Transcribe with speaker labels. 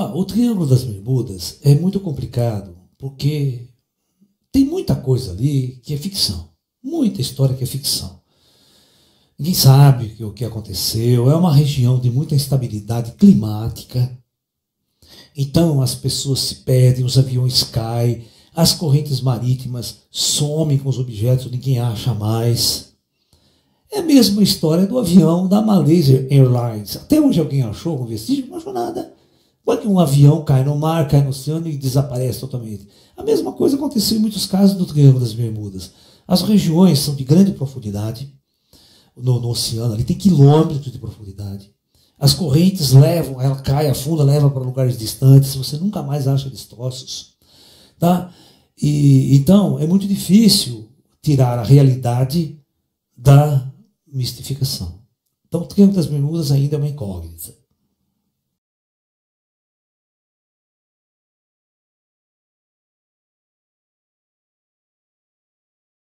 Speaker 1: Ah, o Triângulo das Bermudas é muito complicado porque tem muita coisa ali que é ficção. Muita história que é ficção. Ninguém sabe o que aconteceu. É uma região de muita instabilidade climática. Então as pessoas se perdem, os aviões caem, as correntes marítimas somem com os objetos, ninguém acha mais. É a mesma história do avião da Malaysia Airlines. Até hoje alguém achou um vestígio? Não achou nada. Quando um avião cai no mar, cai no oceano e desaparece totalmente. A mesma coisa aconteceu em muitos casos do Triângulo das Bermudas. As regiões são de grande profundidade no, no oceano, ali tem quilômetros de profundidade. As correntes levam, ela cai, afunda, leva para lugares distantes, você nunca mais acha destroços. Tá? E, então, é muito difícil tirar a realidade da mistificação. Então, o Triângulo das Bermudas ainda é uma incógnita.